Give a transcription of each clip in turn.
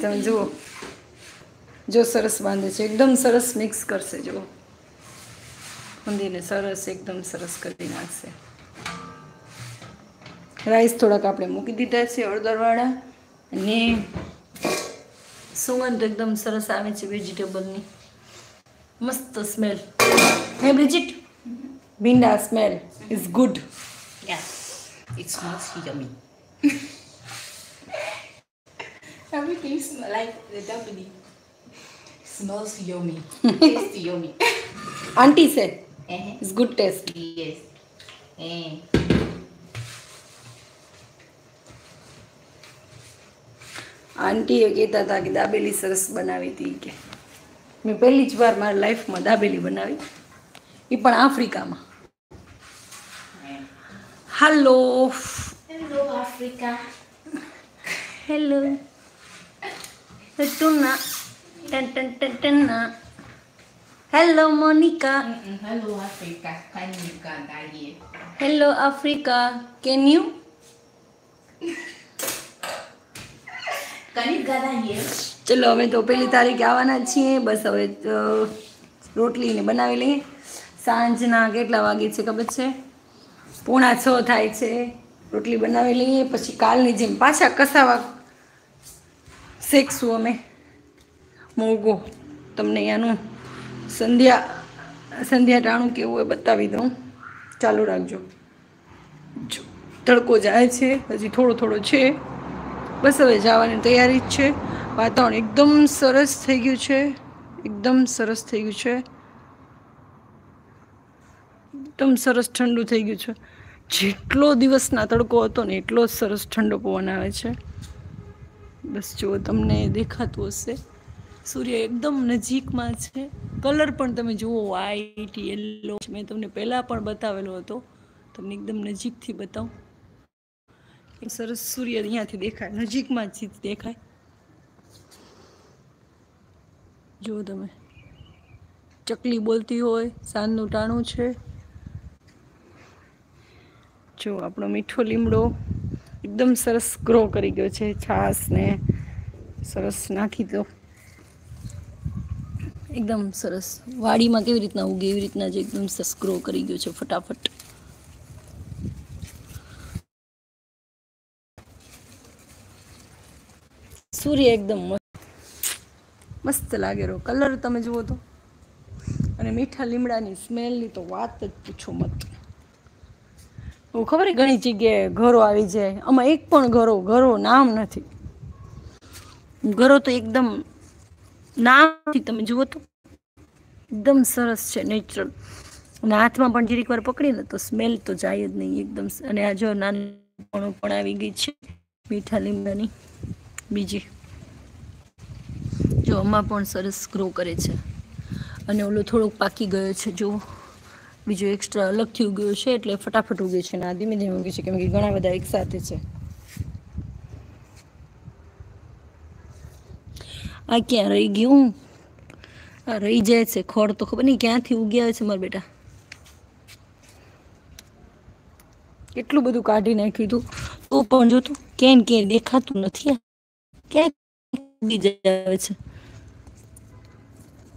તમે જુઓ. જો સરસ બાંધે છે. એકદમ સરસ મિક્સ કરશે જુઓ. ઊંધીને સરસ એકદમ સરસ કરી નાખશે. રાઈસ થોડાક આપણે મૂકી દીધા છે હળદરવાળા. અને સુગંધ એકદમ સરસ આવે છે વેજીટેબલની. મસ્ત smell. Hey Bridget? Bhinda smell is good. Yeah, it's smells yummy. Everything smells like the dumpling. Smells yummy. Tastes yummy. Auntie said uh-huh. it's good taste. Yes. Eh. આંટીએ કહેતા હતા કે દાબેલી સરસ બનાવી હતી કે મેં પહેલી જ વાર મારા લાઈફમાં દાબેલી બનાવી એ પણ આફ્રિકામાં હાલો હેલો આફ્રિકા હેલો ટુના ટન ટન ટન ટના hello Monica? Hello Africa can you that here? ચલો અમે તો પહેલી તારીખે આવવાના છીએ. બસ હવે રોટલીને બનાવી લઈએ. સાંજના કેટલા વાગે છે ખબર છે? પોણા છ થાય છે. રોટલી બનાવી લઈએ. પછી કાલની જેમ પાછા કસાવા શેકશું અમે. મોગો. તમને અહીંયાનું સંધ્યા સંધ્યા ટાણું કેવું હોય બતાવી દઉં. ચાલુ રાખજો. તડકો જાય છે, હજી થોડો થોડો છે. બસ હવે જવાની તૈયારી જ છે. વાતાવરણ એકદમ સરસ થઈ ગયું છે. એકદમ સરસ થઈ ગયું છે. એકદમ સરસ ઠંડુ થઈ ગયું છે. જેટલો દિવસના તડકો હતો ને એટલો જ સરસ ઠંડો પવન આવે છે. બસ જો તમને દેખાતું હશે. સૂર્ય એકદમ નજીકમાં છે. કલર પણ તમે જુઓ વ્હાઈટ યલો મેં તમને પહેલાં પણ બતાવેલો હતો. તમને એકદમ નજીકથી બતાવું. સરસ સૂર્ય અહીંયાથી દેખાય. નજીકમાં જ દેખાય. જુઓ તમે. ચકલી બોલતી હોય, સાંજનું ટાણું છે. જો આપણો મીઠો લીમડો. એકદમ સરસ ગ્રો કરી ગયો છે છાસ ને. સરસ નાખી દો. એકદમ સરસ. વાડીમાં કેવી રીતના ઉગે એવી રીતના જ એકદમ સરસ ગ્રો કરી ગયો છે ફટાફટ. સૂર્ય એકદમ મસ્ત. મસ્ત લાગે રહ્યો. કલર તમે જુઓ તો. અને મીઠા લીમડાની સ્મેલની તો વાત જ પૂછો મત. ખબર ઘણી જગ્યાએ ઘરો આવી જાય? આમાં એક પણ ઘરો ઘરો નામ નથી. ઘરો તો એકદમ નામથી તમે જુઓ તો. એકદમ સરસ છે નેચરલ. અને હાથમાં પણ જરીક વાર પકડીને તો સ્મેલ તો જાય જ નહીં એકદમ અને આ જો નાનપણું પણ આવી ગઈ છે, મીઠા લીમડાની બીજી. જો આમાં પણ સરસ ગ્રો કરે છે. અને ઓલો થોડોક પાકી ગયો છે જો બીજો એક્સ્ટ્રા અલગથી ઉગ્યો છે એટલે ફટાફટ ઉગે છે અને આ ધીમે ધીમે ઉગે છે કેમ કે ઘણા બધા એકસાથે છે. આ ક્યાં રહી ગયું? આ રહી જાય છે ખોડ તો ખબર નહીં ક્યાંથી ઉગ્યા છે મારા બેટા. કેટલું બધું કાઢી નાખ્યું હતું તો પણ જોતું ક્યાંય ક્યાંય દેખાતું નથી. ક્યાંય ઉગી જાય છે.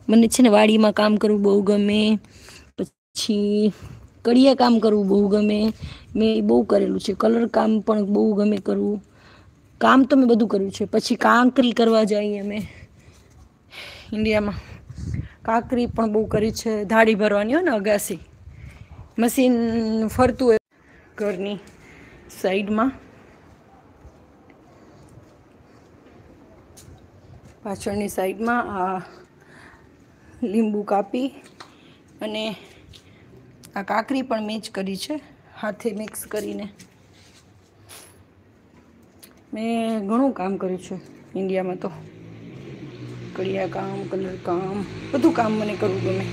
મને છે ને વાડીમાં કામ કરવું બહુ ગમે. પછી કડિયા કામ કરવું બહુ ગમે. મેં બહુ કરેલું છે. કલર કામ પણ બહુ ગમે કરવું. કામ તો મેં બધું કર્યું છે. પછી કાંકરી કરવા જઈએ અમે. ઇન્ડિયામાં કાંકરી પણ બહુ કરી છે. ધાડી ભરવાની હોય ને અગાસી. મશીન ફરતું હોય ઘરની સાઈડમાં. પાછળની સાઈડમાં આ લીંબુ કાપી અને આ કાકરી પણ મેં જ કરી છે. હાથે મિક્સ કરીને. મેં ઘણું કામ કર્યું છે ઇન્ડિયામાં તો. કડિયા કામ, કલર કામ, બધું કામ મને કરવું ગમે.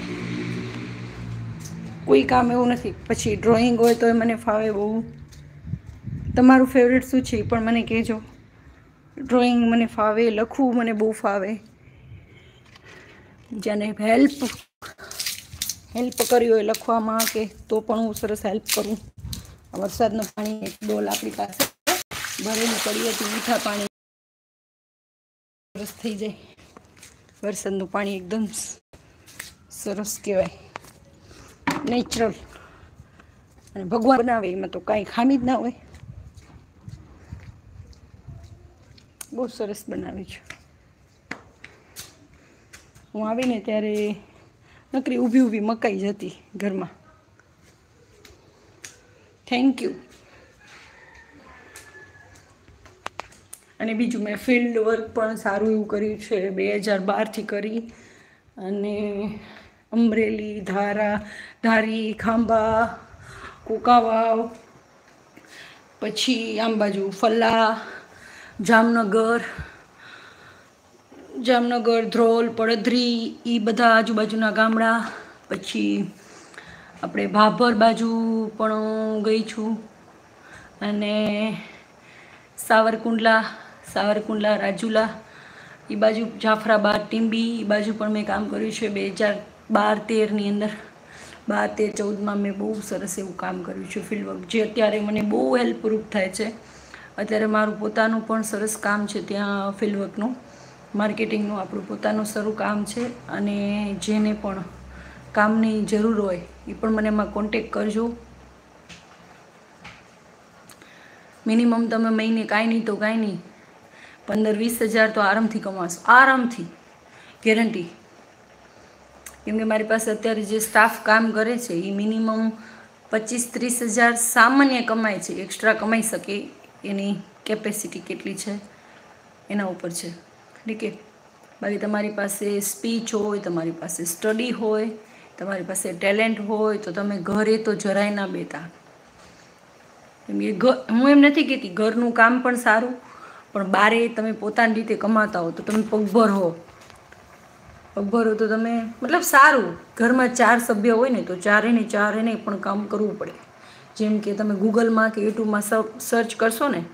કોઈ કામ એવું નથી. પછી ડ્રોઈંગ હોય તો એ મને ફાવે બહુ. તમારું ફેવરેટ શું છે એ પણ મને કહેજો. ડ્રોઈંગ મને ફાવે, લખવું મને બહુ ફાવે. જેને હેલ્પ હેલ્પ કરી હોય લખવામાં કે તો પણ હું સરસ હેલ્પ કરું. વરસાદનું પાણી એક ડોલ આપણી પાસે ભરેલી પડી હતી, મીઠા પાણી. સરસ થઈ જાય. વરસાદનું પાણી એકદમ સરસ કહેવાય. નેચરલ અને ભગવાન બનાવે, એમાં તો કાંઈ ખામી જ ના હોય. બહુ સરસ બનાવે છે. હું આવીને ત્યારે નકરી ઊભી ઊભી મકાઈ જતી ઘરમાં. થેન્ક યુ અને બીજું મેં ફિલ્ડ વર્ક પણ સારું એવું કર્યું છે, બે હજાર બારથી કરી. અને અમરેલી, ધારા, ધારી, ખાંભા, કુકાવાવ, પછી આમ બાજુ ફલ્લા, જામનગર જામનગર, ધ્રોલ, પડધરી એ બધા આજુબાજુના ગામડા. પછી આપણે ભાભર બાજુ પણ ગઈ છું. અને સાવરકુંડલા સાવરકુંડલા, રાજુલા એ બાજુ જાફરાબાદ, ટીંબી એ બાજુ પણ મેં કામ કર્યું છે બે હજાર બાર તેરની અંદર. બાર તેર ચૌદમાં મેં બહુ સરસ એવું કામ કર્યું છે ફિલ્ડવર્ક જે અત્યારે મને બહુ હેલ્પરૂપ થાય છે. અત્યારે મારું પોતાનું પણ સરસ કામ છે ત્યાં ફિલ્ડવર્કનું માર્કેટિંગનું આપણું પોતાનું શરૂ કામ છે અને જેને પણ કામની જરૂર હોય એ પણ મને એમાં કોન્ટેક કરજો. મિનિમમ તમે મહિને કાંઈ નહીં તો કાંઈ નહીં. પંદર, વીસ હજાર તો આરામથી કમાશો. આરામથી. ગેરંટી કેમ કે મારી પાસે અત્યારે જે સ્ટાફ કામ કરે છે, એ મિનિમમ પચીસ, ત્રીસ હજાર સામાન્ય કમાય છે. એક્સ્ટ્રા કમાઈ શકે એની કેપેસિટી કેટલી છે, એના ઉપર છે. ઠીક બાકી તમારી પાસે સ્પીચ હોય, તમારી પાસે સ્ટડી હોય, તમારી પાસે ટેલેન્ટ હોય, તો તમે ઘરે તો જરાય ના બેતા. કે ઘ, હું એમ નથી કહેતી, ઘરનું કામ પણ સારું, પણ બારે તમે પોતાની રીતે કમાતા હો, તો તમે પગભર હો. પગભર હો તો તમે, મતલબ સારું, ઘરમાં ચાર સભ્ય હોય ને, તો ચારે ને ચારે ને પણ કામ કરવું પડે. જેમ કે તમે ગૂગલમાં કે યુટ્યુબમાં સર્ચ કરશો ને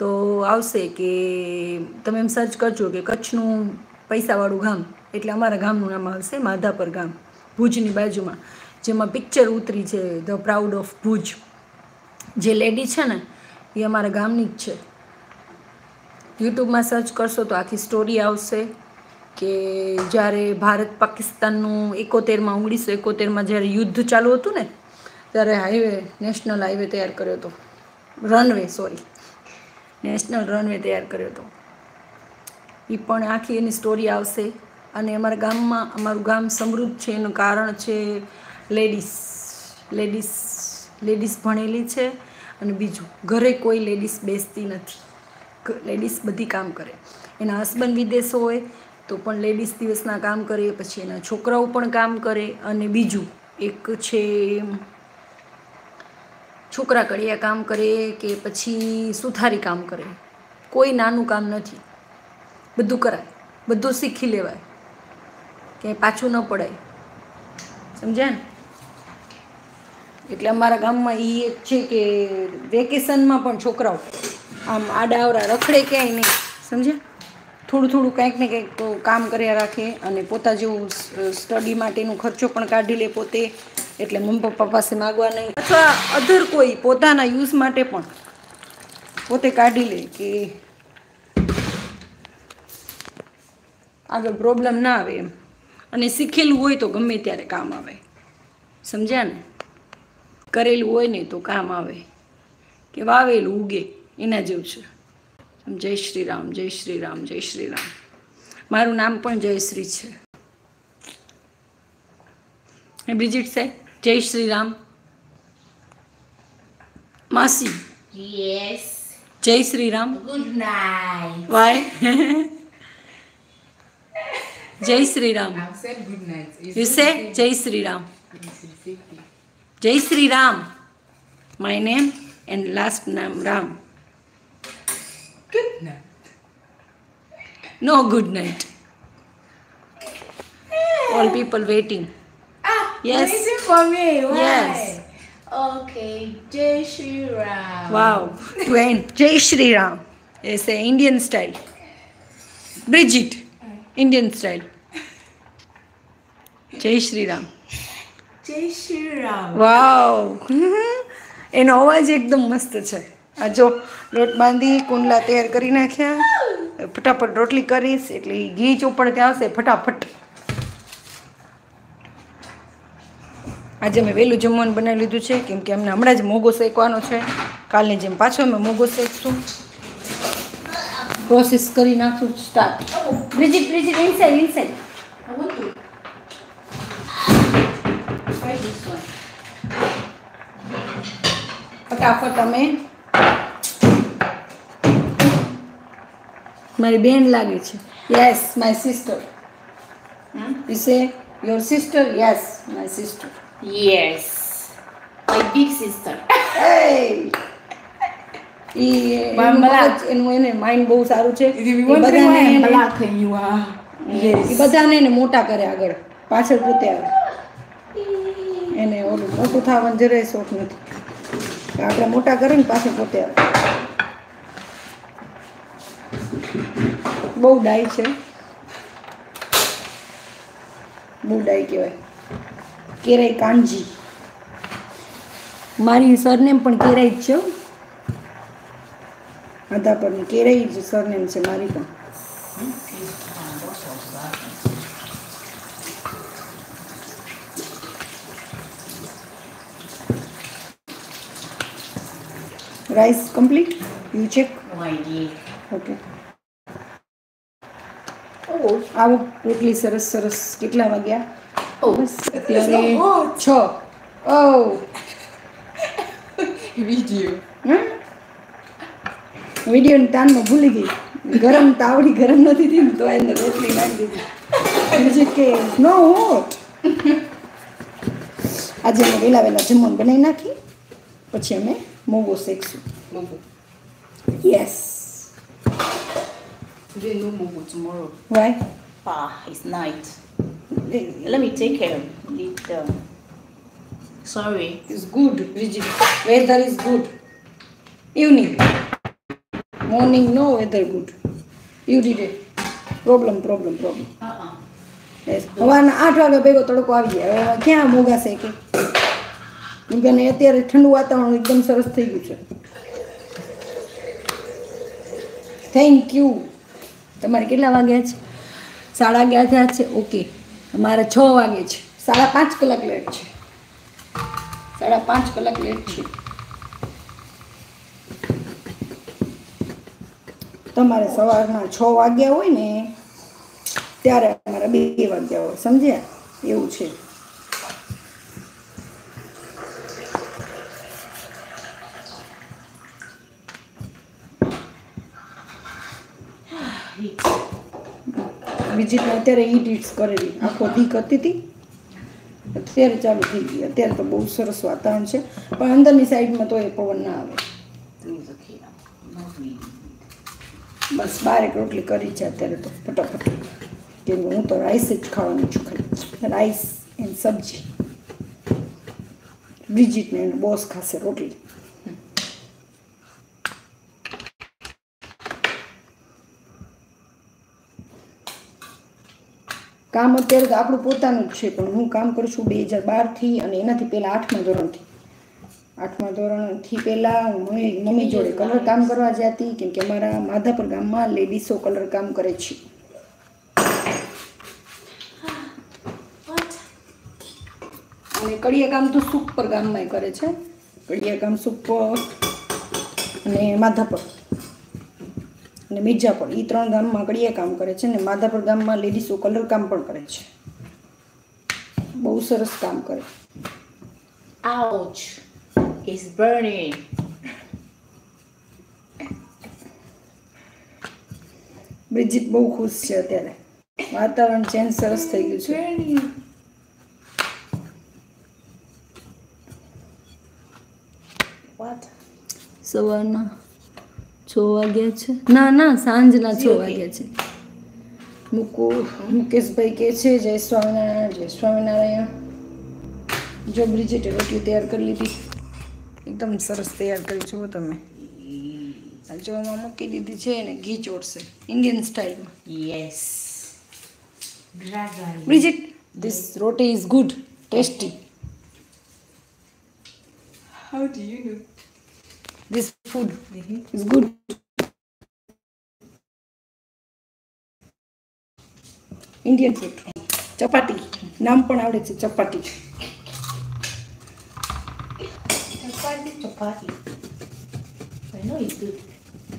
તો આવશે કે તમે એમ સર્ચ કરજો કે કચ્છનું પૈસાવાળું ગામ. એટલે અમારા ગામનું નામ આવશે માધાપર ગામ, ભુજની બાજુમાં. જેમાં પિક્ચર ઉતરી છે ધ પ્રાઉડ ઓફ ભુજ જે લેડી છે ને, એ અમારા ગામની જ છે. યુટ્યુબમાં સર્ચ કરશો તો આખી સ્ટોરી આવશે કે જ્યારે ભારત પાકિસ્તાનનું એકોતેરમાં, ઓગણીસો એકોતેરમાં જ્યારે યુદ્ધ ચાલુ હતું ને, ત્યારે હાઈવે નેશનલ હાઈવે તૈયાર કર્યો હતો. રનવે સોરી નેશનલ રનવે તૈયાર કર્યો હતો. એ પણ આખી એની સ્ટોરી આવશે અને અમારા ગામમાં, અમારું ગામ સમૃદ્ધ છે, એનું કારણ છે લેડીઝ લેડીઝ લેડીઝ ભણેલી છે અને બીજું, ઘરે કોઈ લેડીઝ બેસતી નથી. લેડીઝ બધી કામ કરે. એના હસબન્ડ વિદેશ હોય તો પણ લેડીઝ દિવસના કામ કરે, પછી એના છોકરાઓ પણ કામ કરે અને બીજું એક છે છોકરા કડિયા કામ કરે કે પછી સુથારી કામ કરે. કોઈ નાનું કામ નથી. બધું કરાય. બધું શીખી લેવાય. ક્યાંય પાછું ન પડાય. સમજ્યા ને? એટલે અમારા ગામમાં એ એક છે કે વેકેશનમાં પણ છોકરાઓ આમ આડાવરા રખડે ક્યાંય નહીં. સમજ્યા? થોડું થોડું કંઈક ને કંઈક કામ કર્યા રાખે અને પોતા જેવું સ્ટડી માટેનો ખર્ચો પણ કાઢી લે પોતે. એટલે મમ્મી પપ્પા પાસે માગવા નહીં. અથવા અધર કોઈ પોતાના યુઝ માટે પણ પોતે કાઢી લે કે આગળ પ્રોબ્લેમ ના આવે એમ. અને શીખેલું હોય તો ગમે ત્યારે કામ આવે. સમજ્યા ને? કરેલું હોય ને તો કામ આવે. કે વાવેલું ઉગે, એના જેવું છે. જય શ્રી રામ, જય શ્રી રામ, જય શ્રી રામ. મારું નામ પણ જયશ્રી છે. બ્રિજિટ સાહેબ? જય શ્રી રામ માસી Yes. Jai Shri Ram Good night. Why Jai Shri Ram I've said good night. It's you say Jai Shri Ram Jai Shri Ram my name and last naam Ram good night. No good night all people waiting Ah, Yes. waiting for me. Why? Yes. Okay, Jai Shri Ram. Wow. when. Jai Shri Ram. is a Indian style. Bridget. Indian style. જય Shri Ram Jai Shri Ram. વાવ એનો અવાજ એકદમ મસ્ત છે આ જો લોટ બાંધી કુંડલા તૈયાર કરી નાખ્યા ફટાફટ રોટલી કરીશ એટલે ઘી ચોપડ ત્યાં આવશે ફટાફટ આજે મેં વહેલું જમવાનું બનાવી લીધું છે કેમ કે અમને હમણાં જ મોગો શેકવાનો છે. કાલની જેમ પાછો અમે મોગો શેકશું. પ્રોસેસ કરી નાખશું start Bridget Bridget inside inside. ફટાફટ અમે મારી બેન લાગે છે. Yes my sister? You say your sister yes my sister Yes. My big sister. Hey! Mind બહુ સારું છે. બધાને બધાને એને મોટા કરે આગળ. પાછળ પોતે આવે. એને ઓલું મોટું થવાનું જરાય શોખ નથી. આપણે મોટા કરે ને પાછળ પોતે આવે. બહુ ડાય છે. બહુ ડાય કહેવાય. કેરાઈ કાનજી મારી સરનેમ પણ કેરાઈ જ છે. આધા પર કેરાઈ જ સરનેમ છે મારી પણ rice complete you check No idea. Okay Oh. આવો રોટલી સરસ સરસ કેટલા વાગ્યા. બસ અત્યારે. છ ઓ Video. વિડીયોની તાનમાં ભૂલી ગઈ ગરમ તાવડી ગરમ નથી થઈ ને તો એને રોટલી નાખી દીધી કે નો આજે અમે વહેલા વહેલા જમવાનું બનાવી નાખી પછી અમે મોગો શેકશું મોગો yes Today no momo. Tomorrow. Why? Ah, it's night. Let me take a little. Sorry. Is good weather is good evening morning no weather good you did it problem problem problem Uh-uh. Yes સવારના આઠ વાગ્યા ભેગો તડકો આવી જાય હવે ક્યાં મોગાશે કે કેમ કે ને અત્યારે ઠંડુ વાતાવરણ એકદમ સરસ થઈ ગયું છે થેન્ક યુ તમારે કેટલા વાગ્યા છે સાડા અગિયાર થયા છે ઓકે અમારે છ વાગે છે. સાડા પાંચ કલાક લેટ છે. સાડા પાંચ કલાક લેટ છે. તમારે સવારના છ વાગ્યા હોય ને, ત્યારે અમારે બે વાગ્યા હોય, સમજ્યા? એવું છે. વિઝિટમાં અત્યારે એ ડીટ્સ કરેલી. આખો દીક હતી હતી અત્યારે ચાલુ થઈ ગઈ. અત્યારે તો બહુ સરસ વાતાવરણ છે. પણ અંદરની સાઈડમાં તો એ પવન ના આવે. બસ બાર એક રોટલી કરી છે અત્યારે તો ફટાફટ. કેમ હું તો રાઈસ જ ખાવાનું છું ખાલી. રાઈસ એન્ડ સબ્જી. બ્રિજિટને એનો બોસ ખાશે રોટલી. કામ અત્યારે તો આપણું પોતાનું જ છે, પણ હું કામ કરું છું બે હજાર બારથી અને એનાથી પહેલાં આઠમા ધોરણથી. આઠમા ધોરણથી પહેલાં મમ્મી મમ્મી જોડે કલર કામ કરવા જતી, કેમ કે અમારા માધાપર ગામમાં લેડીસો કલર કામ કરે છે? અને કડિયા કામ તો સુપર ગામમાં કરે છે. કડિયા કામ સુપર અને માધાપર. અને મિર્જાપુર એ ત્રણ ગામમાં કડિયા કામ કરે છે અને માધાપર ગામમાં લેડીસો કલર કામ પણ કરે છે. બહુ સરસ કામ કરે. આઉચ ઇઝ બર્નિંગ બ્રિજિત બહુ ખુશ છે અત્યારે. વાતાવરણ ચેન્જ સરસ થઈ ગયું છે. What? છ વાગ્યા છે? ના ના સાંજના છ વાગ્યા છે. મુકુ મુકેશભાઈ કહે છે જય સ્વામિનારાયણ જય સ્વામિનારાયણ. જો બ્રિજેટે રોટલી તૈયાર કરી લીધી. એકદમ સરસ તૈયાર કરી છો તમે. જોવામાં મૂકી દીધી છે અને ઘી ચોડશે. Indian સ્ટાઇલમાં yes. Bridget this roti is good tasty How do you know? This food is good Indian food chapati નામ પણ આવડે છે ચપાટી Chapati, chapati. I know it's good.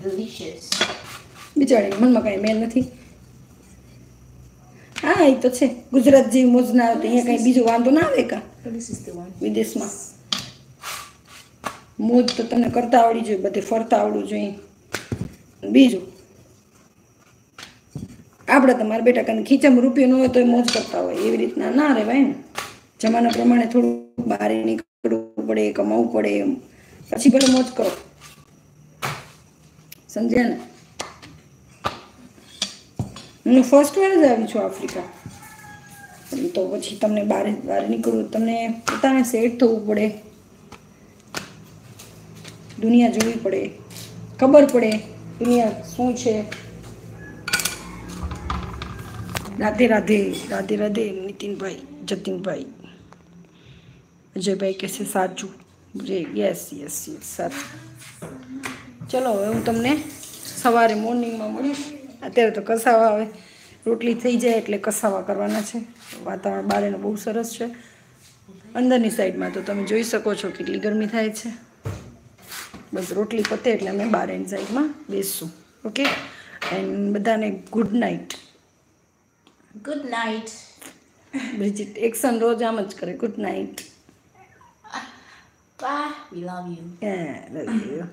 Delicious. બિચારી મનમાં કાંઈ મેલ નથી હા એ તો છે ગુજરાત જેવી મોજ ના આવે તો અહીંયા કાંઈ બીજો વાંધો ના આવે કા So this is the one. વિદેશમાં મોજ તો તમને કરતા આવડી જોઈએ, બધે ફરતા આવડવું જોઈએ. બીજું? આપણે તમારા બેટા કારણ ખીચામાં રૂપિયો ન હોય તો મોજ કરતા હોય, એવી રીતના ના રહેવાય ને જમાના પ્રમાણે થોડું બહાર નીકળવું પડે, કમાવું પડે એમ. પછી ભલે મોજ કરો. સમજ્યા ને? હું ફર્સ્ટ વાર જ આવી છું આફ્રિકા. તો પછી તમને બહાર બહાર નીકળવું તમને પોતાને સેટ થવું પડે. દુનિયા જોવી પડે, ખબર પડે દુનિયા શું છે. રાધે રાધે રાધે રાધે, નીતિનભાઈ, જતીનભાઈ. અજયભાઈ કહેશે, સાચું. જે યસ યસ યસ સાચું. ચલો, હવે હું તમને સવારે મોર્નિંગમાં મળીશ. અત્યારે તો કસાવા આવે. રોટલી થઈ જાય એટલે કસાવા કરવાના છે. વાતાવરણ બારેનું બહુ સરસ છે. અંદરની સાઈડમાં તો તમે જોઈ શકો છો કેટલી ગરમી થાય છે. બસ રોટલી પતે એટલે અમે બારેની સાઈડમાં બેસશું ઓકે? એન્ડ બધાને good night good night Bridget action રોજ આમ જ કરે good night Bye. We love you. Love you